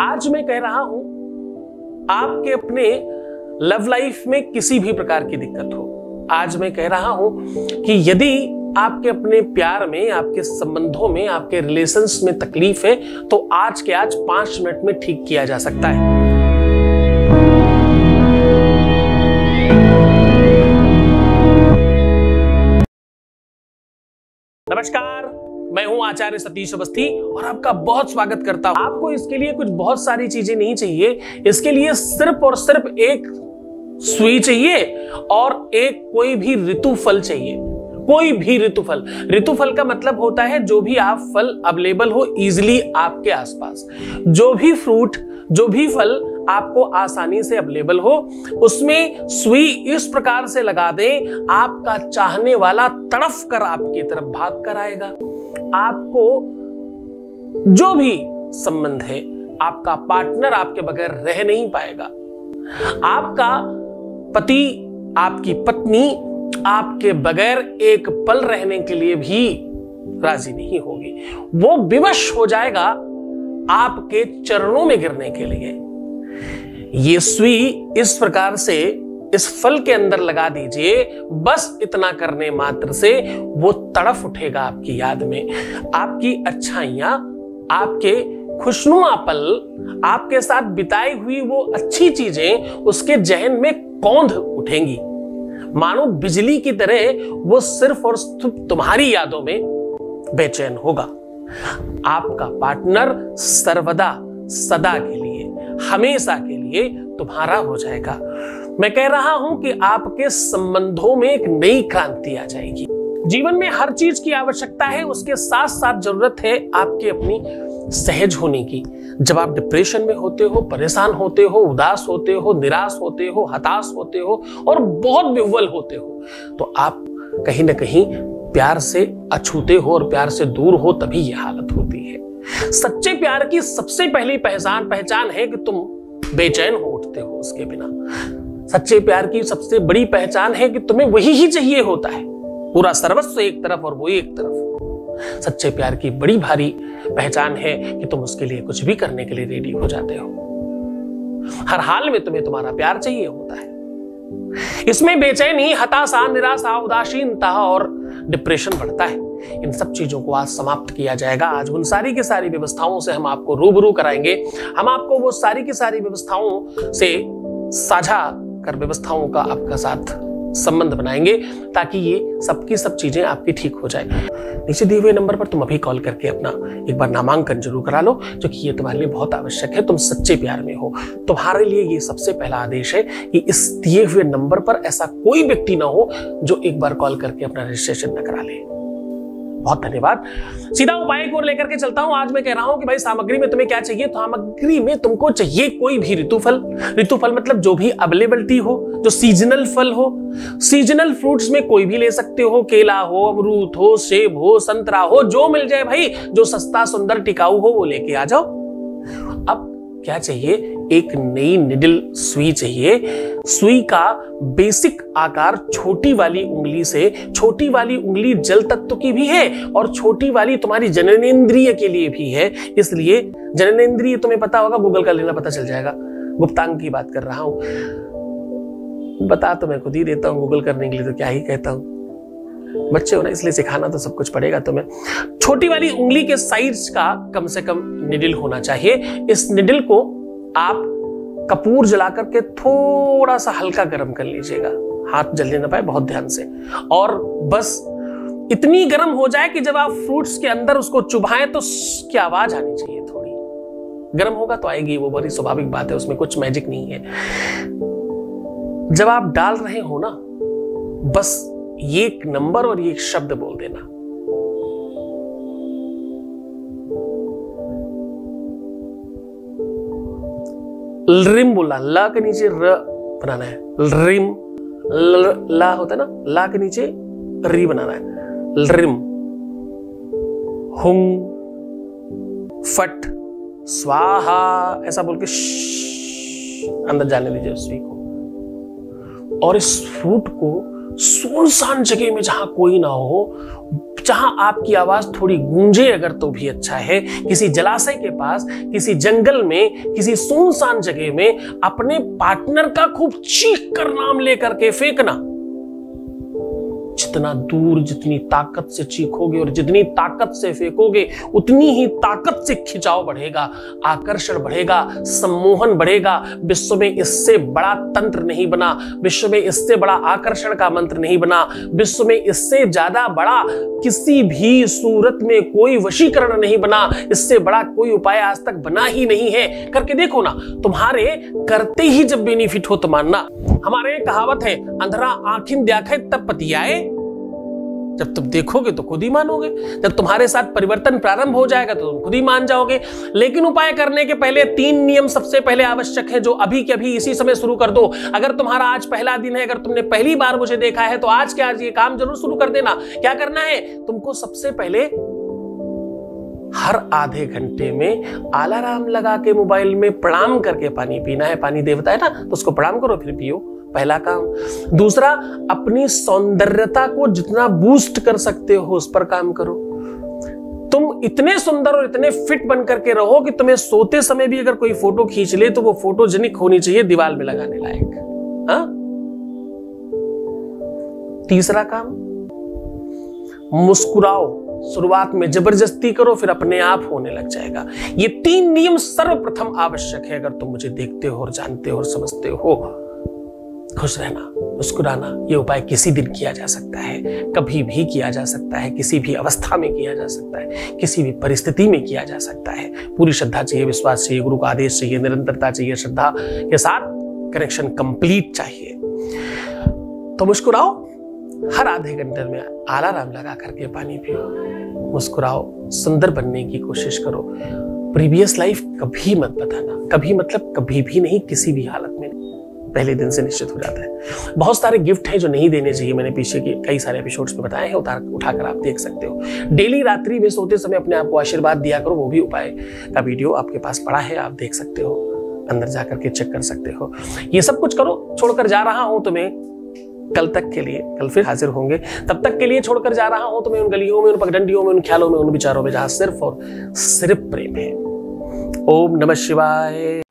आज मैं कह रहा हूँ, आपके अपने लव लाइफ में किसी भी प्रकार की दिक्कत हो। आज मैं कह रहा हूँ कि यदि आपके अपने प्यार में, आपके संबंधों में, आपके रिलेशंस में तकलीफ़ है तो आज के आज पाँच मिनट में ठीक किया जा सकता है। नमस्कार। मैं हूँ आचार्य सतीश अवस्थी और आपका बहुत स्वागत करता हूँ। आपको इसके लिए कुछ बहुत सारी चीज़ें नहीं चाहिए। इसके लिए सिर्फ़ और सिर्फ़ एक सुई चाहिए और एक कोई भी ऋतु फल चाहिए। कोई भी ऋतु फल। ऋतु फल का मतलब होता है जो भी आप फल अवेलेबल हो इजिली आपके आसपास। जो भी फ्रूट जो भी फल आपको आसानी से अवेलेबल हो, उसमें सुई इस प्रकार से लगा दें, आपका चाहने वाला तड़फ कर आपकी तरफ़ भाग कर आएगा। आपको जो भी संबंध है, आपका पार्टनर आपके बगैर रह नहीं पाएगा। आपका पति, आपकी पत्नी आपके बगैर एक पल रहने के लिए भी राज़ी नहीं होगी। वो विवश हो जाएगा आपके चरणों में गिरने के लिए। ये सुई इस प्रकार से इस फल के अंदर लगा दीजिए। बस इतना करने मात्र से वो तड़फ उठेगा आपकी याद में। आपकी अच्छाइयाँ, आपके खुशनुमा पल आपके साथ बिताई हुई वो अच्छी चीज़ें उसके जहन में कौंध उठेंगी। मानो बिजली की तरह वो सिर्फ़ और सिर्फ़ तुम्हारी यादों में बेचैन होगा। आपका पार्टनर सर्वदा, सदा के लिए, हमेशा के लिए तुम्हारा हो जाएगा। मैं कह रहा हूँ कि आपके संबंधों में एक नई क्रांति आ जाएगी। जीवन में हर चीज़ की आवश्यकता है, उसके साथ साथ ज़रूरत है आपके अपनी सहज होने की। जब आप डिप्रेशन में होते हो, परेशान होते हो, उदास होते हो, निराश होते हो, हताश होते हो और बहुत विह्वल होते हो तो आप कहीं ना कहीं प्यार से अछूते हो और प्यार से दूर हो, तभी यह हालत होती है। सच्चे प्यार की सबसे पहली पहचान पहचान है कि तुम बेचैन हो उठते हो उसके बिना। सच्चे प्यार की सबसे बड़ी पहचान है कि तुम्हें वही ही चाहिए होता है। पूरा सर्वस्व एक तरफ़ और वो एक तरफ़। सच्चे प्यार की बड़ी भारी पहचान है कि तुम उसके लिए कुछ भी करने के लिए रेडी हो जाते हो। हर हाल में तुम्हें तुम्हारा प्यार चाहिए होता है। इसमें बेचैनी, हताशा, निराशा, उदासीनता और डिप्रेशन बढ़ता है। इन सब चीज़ों को आज समाप्त किया जाएगा। आज उन सारी की सारी व्यवस्थाओं से हम आपको रूबरू कराएँगे। हम आपको वो सारी की सारी व्यवस्थाओं से साझा कर व्यवस्थाओं का आपका साथ संबंध बनाएँगे ताकि ये सबकी सब चीज़ें आपकी ठीक हो जाए। नीचे दिए हुए नंबर पर तुम अभी कॉल करके अपना एक बार नामांकन ज़रूर करा लो, जो कि ये तुम्हारे लिए बहुत आवश्यक है। तुम सच्चे प्यार में हो। तुम्हारे लिए ये सबसे पहला आदेश है कि इस दिए हुए नंबर पर ऐसा कोई व्यक्ति ना हो जो एक बार कॉल करके अपना रजिस्ट्रेशन न करा ले। बहुत धन्यवाद। सीधा उपाय को लेकर के चलता हूँ। आज मैं कह रहा हूँ कि भाई, सामग्री में तुम्हें क्या चाहिए? सामग्री में तुमको चाहिए कोई भी ऋतुफल। ऋतुफल मतलब जो भी अवेलेबिलिटी हो, जो सीजनल फल हो। सीजनल फ्रूट्स में कोई भी ले सकते हो। केला हो, अमरूद हो, सेब हो, संतरा हो, जो मिल जाए भाई, जो सस्ता, सुंदर टिकाऊ हो, वो लेके आ जाओ। अब क्या चाहिए? एक नई निडल सुई चाहिए। सुई का बेसिक आकार छोटी वाली उंगली से, छोटी वाली उंगली जल तत्व की भी है और छोटी वाली तुम्हारी जननेन्द्रिय के लिए भी है। इसलिए जननेन्द्रिय तुम्हें पता होगा गूगल कर लेना पता चल जाएगा। गुप्तांग की बात कर रहा हूँ। बता तो मैं खुद ही देता हूँ गूगल करने के लिए तो क्या ही कहता हूँ। बच्चे हो ना, इसलिए सिखाना तो सब कुछ पड़ेगा तुम्हें। छोटी वाली उंगली के साइज़ का कम से कम निडिल होना चाहिए। इस निडिल को आप कपूर जला करके थोड़ा सा हल्का गर्म कर लीजिएगा। हाथ जलने ना पाए, बहुत ध्यान से। और बस इतनी गर्म हो जाए कि जब आप फ्रूट्स के अंदर उसको चुभाएँ तो क्या आवाज़ आनी चाहिए थोड़ी। गर्म होगा तो आएगी वो, बड़ी स्वाभाविक बात है, उसमें कुछ मैजिक नहीं है। जब आप डाल रहे हो ना, बस ये एक नंबर और ये एक शब्द बोल देना। रिम बोलना ला के नीचे र बनाना है। रिम, ला होता है ना, ला के नीचे री बनाना है। रिम हुम फट, स्वाहा, ऐसा बोल के अंदर जाने दीजिए उस को और इस फ्रूट को सुनसान जगह में जहाँ कोई ना हो जहाँ आपकी आवाज़ थोड़ी गूंजे अगर तो भी अच्छा है, किसी जलाशय के पास, किसी जंगल में, किसी सुनसान जगह में अपने पार्टनर का खूब चीख कर नाम लेकर के फेंकना। जितना दूर, जितनी ताकत से चीखोगे और जितनी ताकत से फेंकोगे, उतनी ही ताकत से खिंचाव बढ़ेगा, आकर्षण बढ़ेगा, सम्मोहन बढ़ेगा। विश्व में इससे बड़ा तंत्र नहीं बना, विश्व में इससे बड़ा आकर्षण का मंत्र नहीं बना, विश्व में इससे ज़्यादा बड़ा किसी भी सूरत में कोई वशीकरण नहीं बना, इससे बड़ा कोई उपाय आज तक बना ही नहीं है। करके देखो ना, तुम्हारे करते ही जब बेनिफिट हो तो मानना। हमारे कहावत है, अंधरा आखिन देखे तब पतियाए जब तुम देखोगे तो खुद ही मानोगे। जब तुम्हारे साथ परिवर्तन प्रारंभ हो जाएगा तो तुम खुद ही मान जाओगे। लेकिन उपाय करने के पहले तीन नियम सबसे पहले आवश्यक है जो अभी के अभी इसी समय शुरू कर दो। अगर तुम्हारा आज पहला दिन है, अगर तुमने पहली बार मुझे देखा है तो आज के आज ये काम ज़रूर शुरू कर देना। क्या करना है? तुमको सबसे पहले हर आधे घंटे में अलार्म लगा के मोबाइल में प्रणाम करके पानी पीना है। पानी देवता है ना तो उसको प्रणाम करो, फिर पियो। पहला काम। दूसरा, अपनी सौंदर्यता को जितना बूस्ट कर सकते हो, उस पर काम करो। तुम इतने सुंदर और इतने फिट बन करके रहो कि तुम्हें सोते समय भी अगर कोई फ़ोटो खींच ले तो वो फोटोजेनिक होनी चाहिए, दीवार में लगाने लायक। हा? तीसरा काम, मुस्कुराओ। शुरुआत में ज़बरदस्ती करो, फिर अपने आप होने लग जाएगा। ये तीन नियम सर्वप्रथम आवश्यक है, अगर तुम मुझे देखते हो और जानते हो और समझते हो। खुश रहना, मुस्कुराना, ये उपाय किसी दिन किया जा सकता है, कभी भी किया जा सकता है, किसी भी अवस्था में किया जा सकता है, किसी भी परिस्थिति में किया जा सकता है। पूरी श्रद्धा चाहिए, विश्वास चाहिए, गुरु का आदेश चाहिए, निरंतरता चाहिए, श्रद्धा के साथ कनेक्शन कंप्लीट चाहिए। तो मुस्कुराओ, हर आधे घंटे में अलार्म लगा करके पानी पियो। मुस्कुराओ, सुंदर बनने की कोशिश करो। प्रीवियस लाइफ कभी मत बताना, कभी मतलब कभी भी नहीं, किसी भी हालत पहले दिन से निश्चित हो जाता है। बहुत सारे गिफ्ट हैं जो नहीं देने चाहिए। मैंने पीछे के कई सारे एपिसोड्स में बताए हैं, उतार उठाकर आप देख सकते हो। डेली रात्रि में सोते समय अपने आप को आशीर्वाद दिया करो, वो भी उपाय का वीडियो आपके पास पड़ा है, आप देख सकते हो, अंदर जाकर के चेक कर सकते हो। ये सब कुछ करो, छोड़कर जा रहा हूँ तुम्हें कल तक के लिए। कल फिर हाजिर होंगे। तब तक के लिए छोड़कर जा रहा हूँ तुम्हें उन गलियों में, उन पगडंडियों में, उन ख्यालों में, उन विचारों में, जहाँ सिर्फ़ और सिर्फ़ प्रेम है। ओम नमः शिवाय।